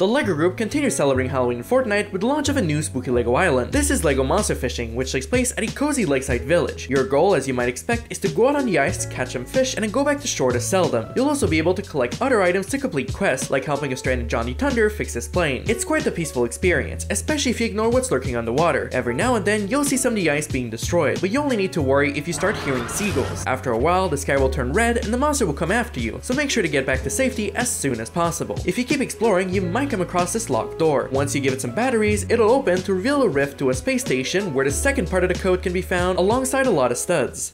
The LEGO Group continues celebrating Halloween in Fortnite with the launch of a new spooky LEGO island. This is LEGO Monster Fishing, which takes place at a cozy lakeside village. Your goal, as you might expect, is to go out on the ice, to catch some fish, and then go back to shore to sell them. You'll also be able to collect other items to complete quests, like helping a stranded Johnny Thunder fix his plane. It's quite a peaceful experience, especially if you ignore what's lurking underwater. Every now and then, you'll see some of the ice being destroyed, but you only need to worry if you start hearing seagulls. After a while, the sky will turn red and the monster will come after you, so make sure to get back to safety as soon as possible. If you keep exploring, you might come across this locked door. Once you give it some batteries, it'll open to reveal a rift to a space station where the second part of the code can be found alongside a lot of studs.